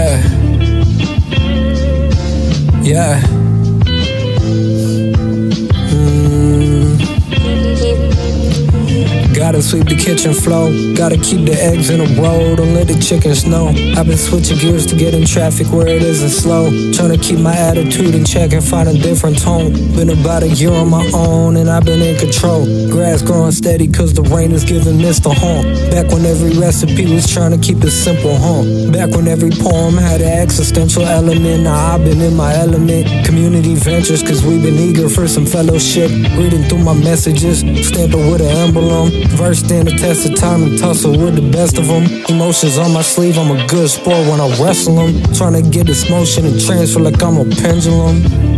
Yeah. Yeah. Gotta sweep the kitchen floor. Gotta keep the eggs in a row. Don't let the chickens know. I've been switching gears to get in traffic where it isn't slow. Trying to keep my attitude in check and find a different tone. Been about a year on my own and I've been in control. Grass growing steady cause the rain is giving Mr. Home. Back when every recipe was trying to keep it simple, home. Back when every poem had an existential element. Now I've been in my element. Community ventures cause we've been eager for some fellowship. Reading through my messages, stamping with an emblem. Verse stand the test of time and tussle with the best of them. Emotions on my sleeve, I'm a good sport when I wrestle them. Trying to get this motion and transfer like I'm a pendulum.